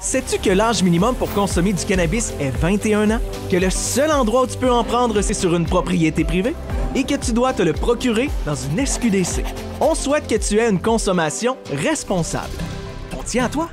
Sais-tu que l'âge minimum pour consommer du cannabis est 21 ans? Que le seul endroit où tu peux en prendre, c'est sur une propriété privée? Et que tu dois te le procurer dans une SQDC. On souhaite que tu aies une consommation responsable. On tient à toi.